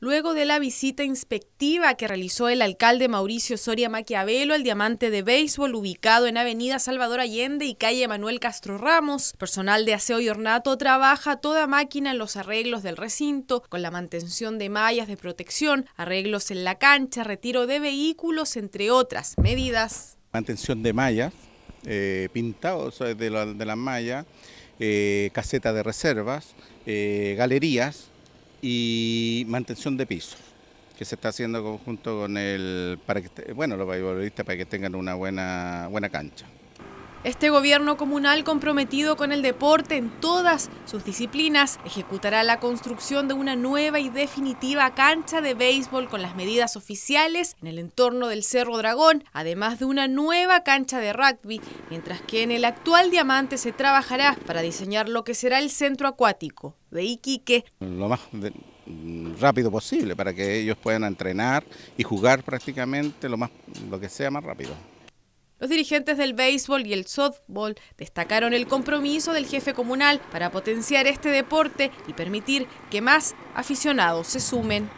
Luego de la visita inspectiva que realizó el alcalde Mauricio Soria Maquiavelo al diamante de béisbol ubicado en Avenida Salvador Allende y calle Manuel Castro Ramos, personal de aseo y ornato trabaja toda máquina en los arreglos del recinto, con la mantención de mallas de protección, arreglos en la cancha, retiro de vehículos, entre otras medidas. Mantención de mallas, eh, pintados de, la, las mallas, eh, caseta de reservas, eh, galerías, y mantención de piso que se está haciendo conjunto con el para que bueno los beisbolistas para que tengan una buena buena cancha. Este gobierno comunal comprometido con el deporte en todas sus disciplinas ejecutará la construcción de una nueva y definitiva cancha de béisbol con las medidas oficiales en el entorno del Cerro Dragón, además de una nueva cancha de rugby, mientras que en el actual diamante se trabajará para diseñar lo que será el centro acuático de Iquique. Lo más rápido posible para que ellos puedan entrenar y jugar prácticamente lo más lo que sea más rápido. Los dirigentes del béisbol y el softball destacaron el compromiso del jefe comunal para potenciar este deporte y permitir que más aficionados se sumen.